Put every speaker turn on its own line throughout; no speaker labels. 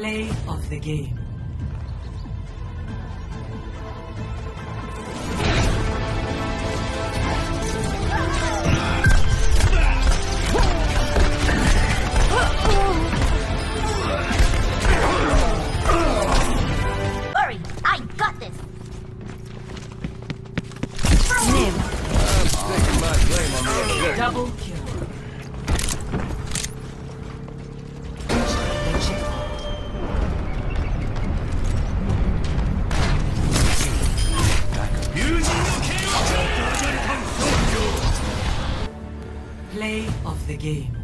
Play of the game.
Hurry! I got this!
Double kill. play of the game.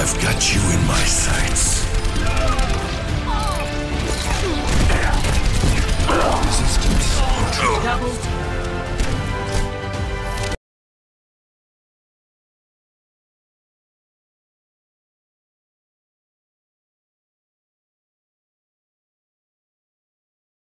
I've got you in my sights. Resistance. Double